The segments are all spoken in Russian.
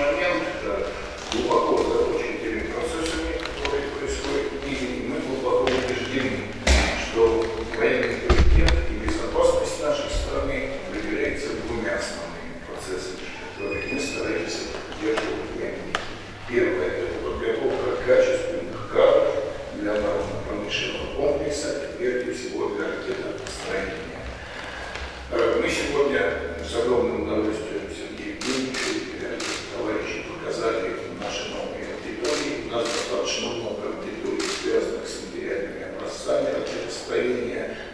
момент э, глубоко озабочен теми процессами, которые происходят в и мы глубоко убеждены, что военный приоритет и безопасность нашей страны выделяется двумя основными процессами, которые мы стараемся поддерживать в. Первое – это подготовка качественных кадров для оборонно-промышленного комплекса, прежде всего для ракетостроения. Э, мы сегодня с огромным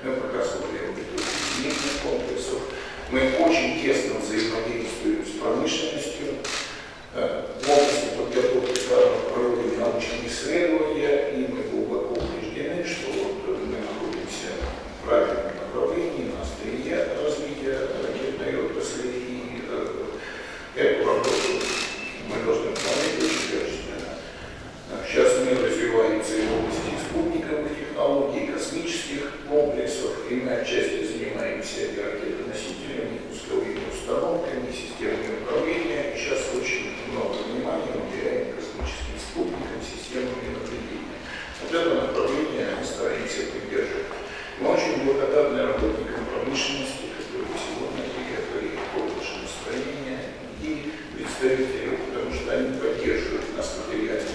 Мы показывали. Мы очень тесно взаимодействуем с промышленностью. Э, в области подготовки кадров проводим научные исследования, и мы глубоко убеждены, что вот мы находимся в правильном направлении, на острие развития ракетной отрасли, и э, эту работу мы должны выполнять очень качественно. Сейчас мир развивается и в области спутниковых технологий, космических комплексов, и мы отчасти занимаемся и ракетоносителями, и пусковыми установками, системами управления. Сейчас очень много внимания уделяем космическим спутникам, системами наблюдения. Вот это направление мы стараемся поддерживать. Мы очень благодарны работникам промышленности, которые сегодня приехали в наше настроение, и представителям, потому что они поддерживают нас материальными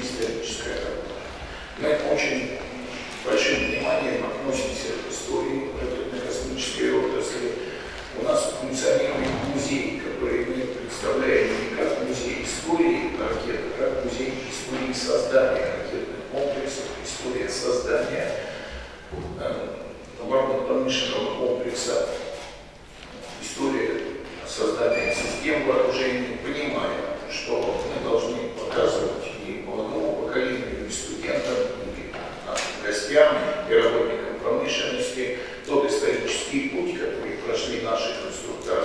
историческая работа. Мы очень большим вниманием относимся к истории ракетно-космической отрасли. У нас функционирует музей, который мы представляем не как музей истории ракет, а как музей истории создания ракетных комплексов, история создания э, оборонно-промышленного комплекса, крестьян и работникам промышленности, тот исторический путь, который прошли наши конструкторы.